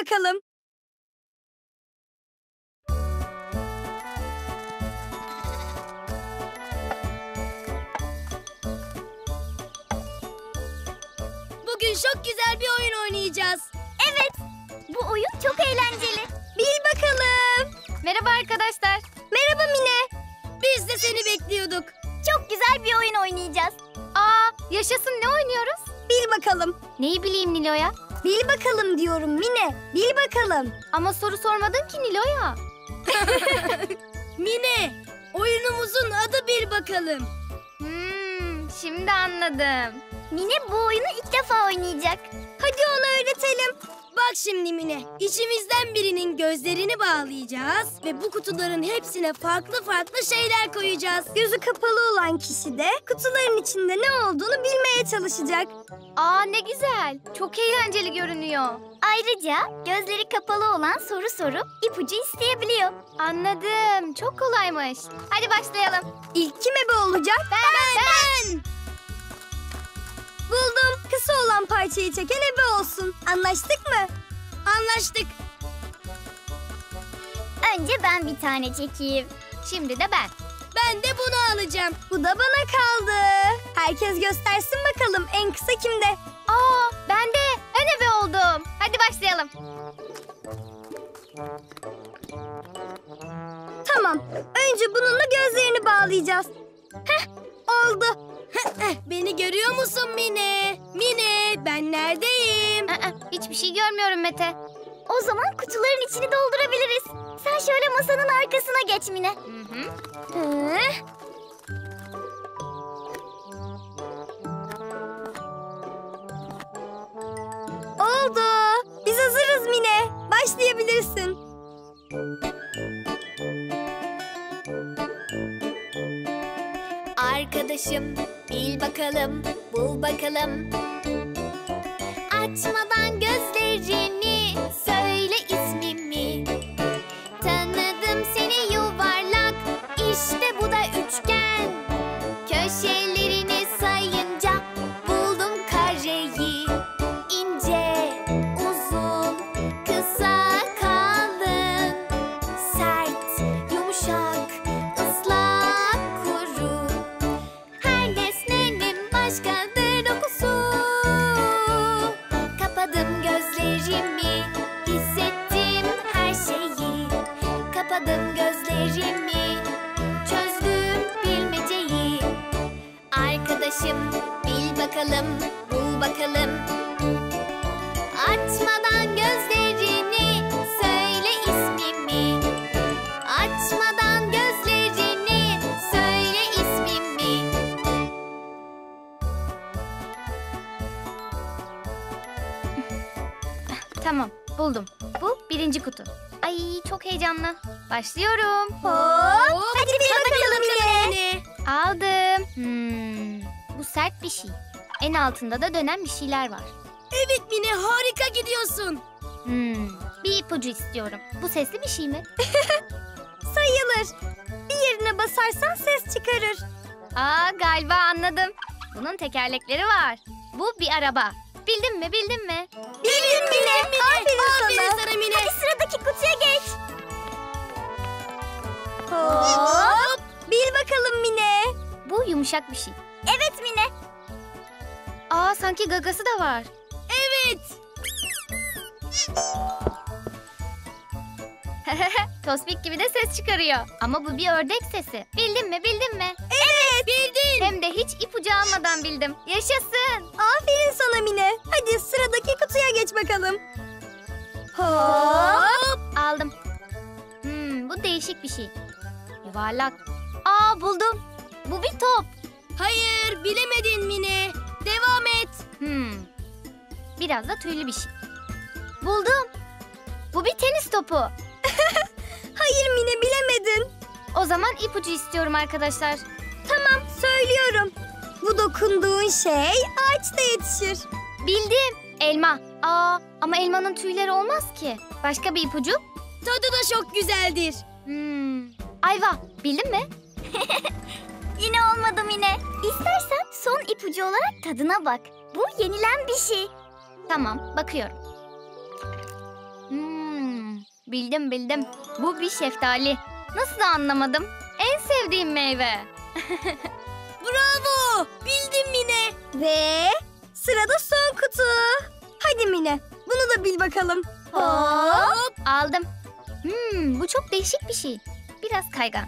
bakalım. Bugün çok güzel bir oyun oynayacağız. Evet. Bu oyun çok eğlenceli. Bil bakalım. Merhaba arkadaşlar. Merhaba Mine. Biz de seni bekliyorduk. Çok güzel bir oyun oynayacağız. Aa, yaşasın ne oynuyoruz? Bil bakalım. Neyi bileyim Nilo'ya? Bil bakalım diyorum Mine. Bil bakalım. Ama soru sormadın ki Nilo'ya. Mine, oyunumuzun adı bir bakalım. Hmm, şimdi anladım. Mine bu oyunu ilk defa oynayacak. Hadi ona öğretelim. Bak şimdi Mine, içimizden birinin gözlerini bağlayacağız ve bu kutuların hepsine farklı farklı şeyler koyacağız. Gözü kapalı olan kişi de kutuların içinde ne olduğunu bilmeye çalışacak. Aa ne güzel. Çok eğlenceli görünüyor. Ayrıca gözleri kapalı olan soru sorup ipucu isteyebiliyor. Anladım. Çok kolaymış. Hadi başlayalım. İlk kim ebe olacak? Ben, ben. Buldum. Kısa olan parçayı çeken ebe olsun. Anlaştık mı? Anlaştık. Önce ben bir tane çekeyim. Şimdi de ben. Ben de bunu alacağım. Bu da bana kaldı. Herkes göstersin bakalım en kısa kimde? Aa ben de ben ebe oldum. Hadi başlayalım. Tamam. Önce bununla gözlerini bağlayacağız. Heh, oldu. Beni görüyor musun Mine? Mine, ben neredeyim? Aa, hiçbir şey görmüyorum Mete. O zaman kutuların içini doldurabiliriz. Sen şöyle masanın arkasına geç Mine. Hı hı. Hı. Oldu. Biz hazırız Mine. Başlayabilirsin. Arkadaşım bil bakalım, bul bakalım. Birinci kutu. Ay çok heyecanlı. Başlıyorum. Hop. Hadi bil bakalım Mine. Mine. Aldım. Hmm, bu sert bir şey. En altında da dönen bir şeyler var. Evet Mine, harika gidiyorsun. Hmm, bir ipucu istiyorum. Bu sesli bir şey mi? Sayılır. Bir yerine basarsan ses çıkarır. Aa galiba anladım. Bunun tekerlekleri var. Bu bir araba. Bildin mi bildin mi? Bildin Mine. Aferin, Aferin sana. sana Mine. sıradaki kutuya geç. Hop. Bil bakalım Mine. Bu yumuşak bir şey. Evet Mine. Aa sanki gagası da var. Evet. Tospik gibi de ses çıkarıyor. Ama bu bir ördek sesi. Bildin mi bildin mi? Evet. Bildin. Hem de hiç ipucu almadan bildim. Yaşasın. Aferin sana Mine. Hadi sıradaki kutuya geç bakalım. Hop. Aldım. Hmm, bu değişik bir şey. Yuvarlak. Aa buldum. Bu bir top. Hayır, bilemedin Mine. Devam et. Hmm. Biraz da tüylü bir şey. Buldum. Bu bir tenis topu. Hayır Mine bilemedin. O zaman ipucu istiyorum arkadaşlar. Söylüyorum. Bu dokunduğun şey ağaçta yetişir. Bildim. Elma. Aa ama elmanın tüyleri olmaz ki. Başka bir ipucu? Tadı da çok güzeldir. Hmm. Ayva. Bildin mi? Yine olmadım yine. İstersen son ipucu olarak tadına bak. Bu yenilen bir şey. Tamam bakıyorum. Hmm, bildim bildim. Bu bir şeftali. Nasıl da anlamadım? En sevdiğim meyve. Ve sırada son kutu. Hadi Mine bunu da bil bakalım. Hop. Aldım. Hmm, bu çok değişik bir şey. Biraz kaygan.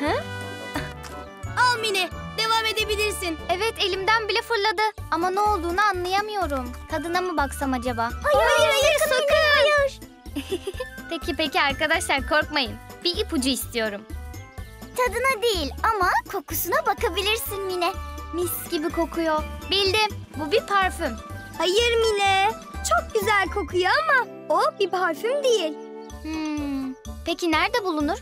Al Mine. Devam edebilirsin. Evet elimden bile fırladı. Ama ne olduğunu anlayamıyorum. Tadına mı baksam acaba? Hayır hayır, hayır sakın. Peki peki arkadaşlar korkmayın. Bir ipucu istiyorum. Tadına değil ama kokusuna bakabilirsin Mine. Mis gibi kokuyor. Bildim. Bu bir parfüm. Hayır Mine. Çok güzel kokuyor ama o bir parfüm değil. Hmm. Peki nerede bulunur?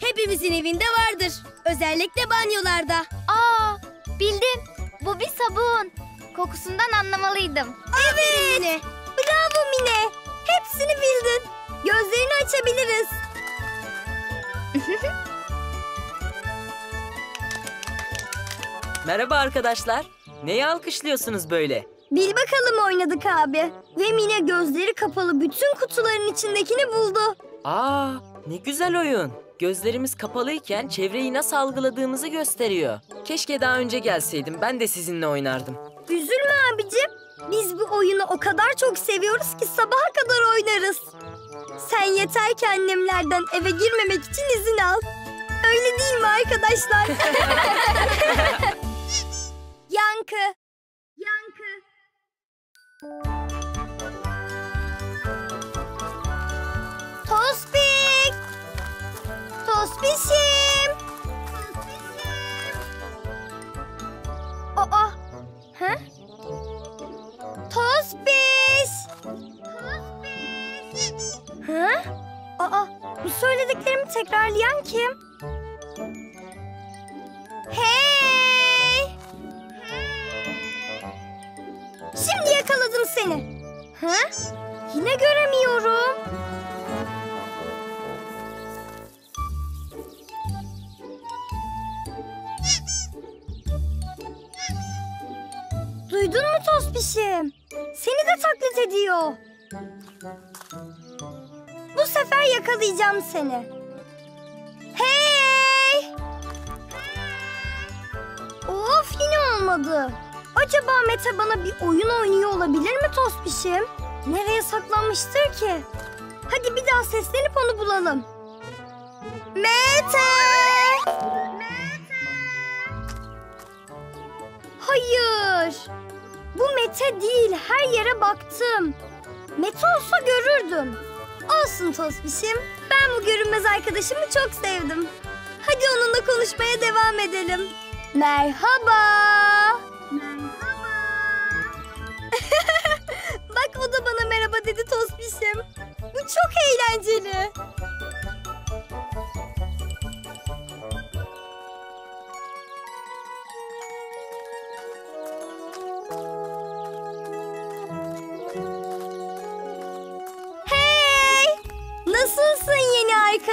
Hepimizin evinde vardır. Özellikle banyolarda. Aa, bildim. Bu bir sabun. Kokusundan anlamalıydım. Aferin Mine. Bravo Mine. Hepsini bildin. Gözlerini açabiliriz. Merhaba arkadaşlar. Neyi alkışlıyorsunuz böyle? Bil bakalım oynadık abi. Ve Mine gözleri kapalı bütün kutuların içindekini buldu. Aa, ne güzel oyun. Gözlerimiz kapalıyken çevreyi nasıl algıladığımızı gösteriyor. Keşke daha önce gelseydim. Ben de sizinle oynardım. Üzülme abicim. Biz bu oyunu o kadar çok seviyoruz ki sabaha kadar oynarız. Sen yeter ki annemlerden eve girmemek için izin al. Öyle değil mi arkadaşlar? Yankı. Yankı. Mu Tospişim? Seni de taklit ediyor. Bu sefer yakalayacağım seni. Hey! Of yine olmadı. Acaba Mete bana bir oyun oynuyor olabilir mi Tospişim? Nereye saklanmıştır ki? Hadi bir daha seslenip onu bulalım. Mete! Hayır. Bu Mete değil. Her yere baktım. Mete olsa görürdüm. Olsun Tospişim. Ben bu görünmez arkadaşımı çok sevdim. Hadi onunla konuşmaya devam edelim. Merhaba. Merhaba. Bak o da bana merhaba dedi Tospişim. Bu çok eğlenceli.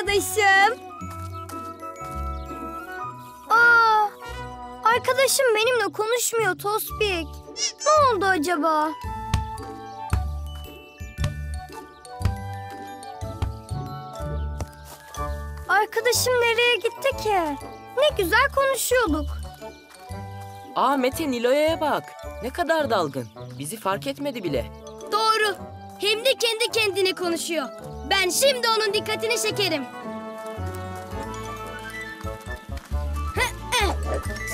Arkadaşım? Aa, arkadaşım benimle konuşmuyor Tospik. Ne oldu acaba? Arkadaşım nereye gitti ki? Ne güzel konuşuyorduk. Aa Mete Nilo'ya bak. Ne kadar dalgın. Bizi fark etmedi bile. Doğru. Hem de kendi kendine konuşuyor. Ben şimdi onun dikkatini çekerim.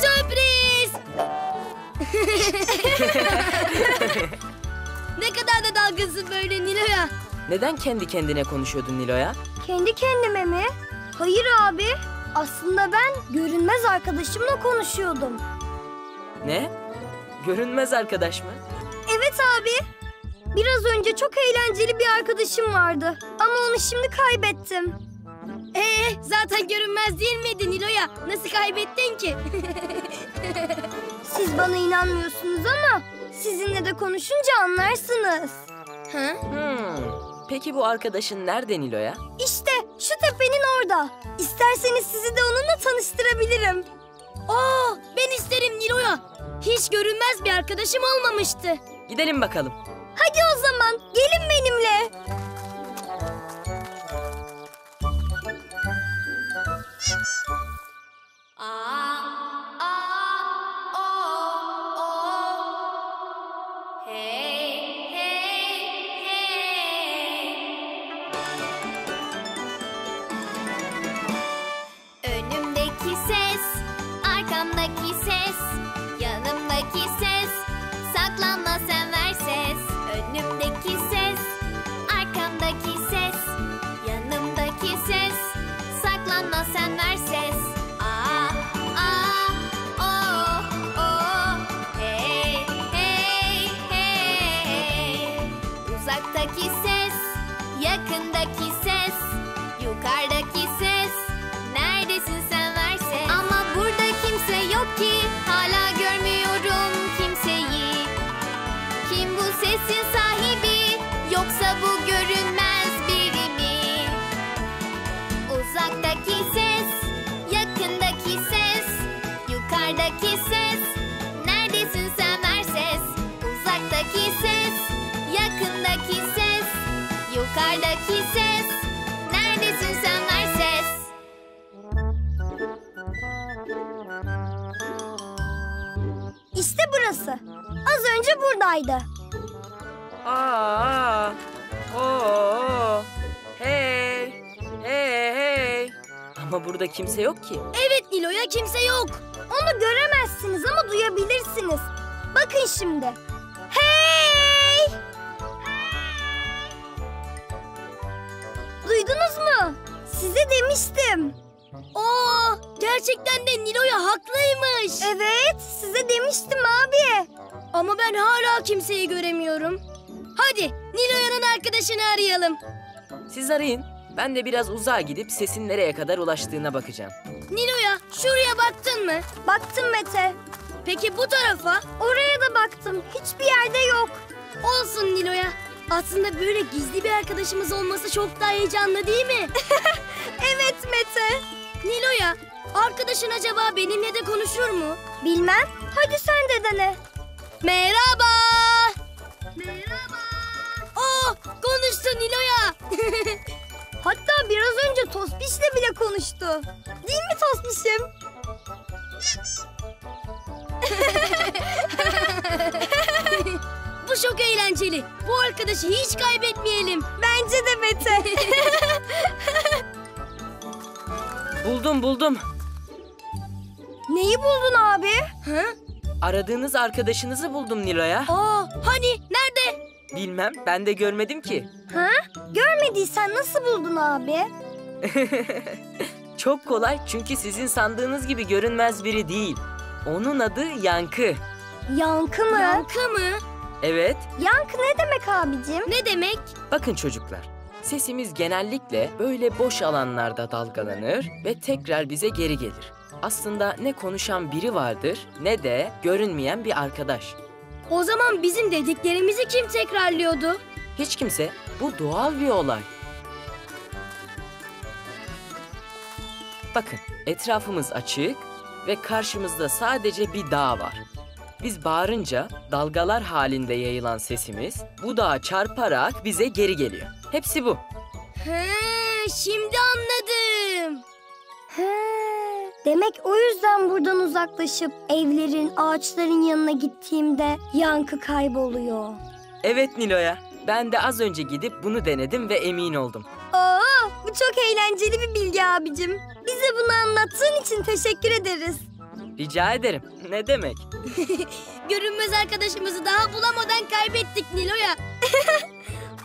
Sürpriz! ne kadar da dalgınsın böyle Nilo'ya. Neden kendi kendine konuşuyordun Nilo'ya? Kendi kendime mi? Hayır abi. Aslında ben görünmez arkadaşımla konuşuyordum. Ne? Görünmez arkadaş mı? Evet abi. Biraz önce çok eğlenceli bir arkadaşım vardı. Ama onu şimdi kaybettim. Ee, zaten görünmez değil miydi Nilo'ya? Nasıl kaybettin ki? Siz bana inanmıyorsunuz ama sizinle de konuşunca anlarsınız. ha? Hmm. Peki bu arkadaşın nerede Nilo'ya? İşte şu tepenin orada. İsterseniz sizi de onunla tanıştırabilirim. Aa, ben isterim Nilo'ya. Hiç görünmez bir arkadaşım olmamıştı. Gidelim bakalım. Hadi o zaman gelin benimle. Ses, yakındaki ses, yukarıdaki ses. Neredesin yukarıdaki ses. Neredesin sen ver ses? İşte burası. Az önce buradaydı. Aa, oo, hey, hey, hey. Ama burada kimse yok ki. Evet Nilo'ya kimse yok. Onu göremezsiniz ama duyabilirsiniz. Bakın şimdi. Duydunuz mu? Size demiştim. Aa, gerçekten de Nilo'ya haklıymış. Evet, size demiştim abi. Ama ben hala kimseyi göremiyorum. Hadi Nilo'yanın arkadaşını arayalım. Siz arayın. Ben de biraz uzağa gidip sesin nereye kadar ulaştığına bakacağım. Nilo'ya şuraya baktın mı? Baktım Mete. Peki bu tarafa? Oraya da baktım. Hiçbir yerde yok. Olsun Nilo'ya. Aslında böyle gizli bir arkadaşımız olması çok daha heyecanlı değil mi? Evet Mete. Nilo'ya, arkadaşın acaba benimle de konuşur mu? Bilmem. Hadi sen de dene. Merhaba. Merhaba. Oh, konuştu Nilo'ya. Hatta biraz önce Tospiş'le bile konuştu. Değil mi Tospiş'im? çok eğlenceli. Bu arkadaşı hiç kaybetmeyelim. Bence de Mete. Buldum buldum. Neyi buldun abi? Ha? Aradığınız arkadaşınızı buldum Nilo'ya. Aa, hani nerede? Bilmem ben de görmedim ki. Ha? Görmediysen nasıl buldun abi? Çok kolay çünkü sizin sandığınız gibi görünmez biri değil. Onun adı Yankı. Yankı mı? Yankı mı? Evet, Yankı ne demek abicim? Ne demek? bakın çocuklar. Sesimiz genellikle böyle boş alanlarda dalgalanır ve tekrar bize geri gelir. Aslında ne konuşan biri vardır ne de görünmeyen bir arkadaş. O zaman bizim dediklerimizi kim tekrarlıyordu? Hiç kimse bu doğal bir olay. Bakın etrafımız açık ve karşımızda sadece bir dağ var. Biz bağırınca dalgalar halinde yayılan sesimiz bu dağa çarparak bize geri geliyor. Hepsi bu. He, şimdi anladım. He. Demek o yüzden buradan uzaklaşıp evlerin, ağaçların yanına gittiğimde yankı kayboluyor. Evet Nilo'ya. Ben de az önce gidip bunu denedim ve emin oldum. Oo, bu çok eğlenceli bir bilgi abicim. Bize bunu anlattığın için teşekkür ederiz. Rica ederim. Ne demek? Görünmez arkadaşımızı daha bulamadan kaybettik Nilo'ya.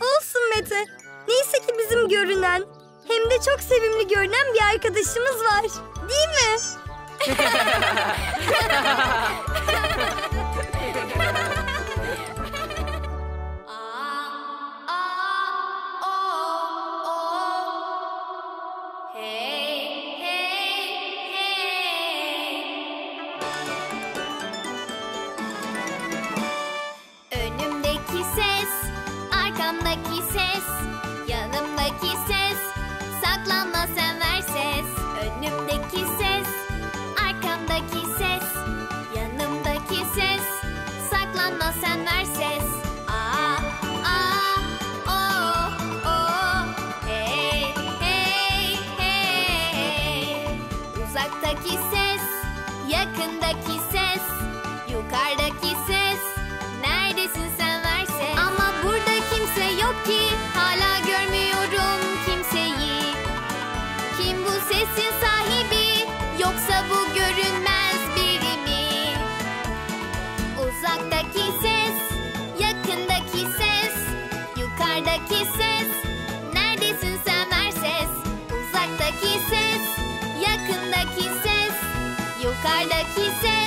Olsun Mete. Neyse ki bizim görünen hem de çok sevimli görünen bir arkadaşımız var. Değil mi? arkamdaki ses, Yukarıdaki sen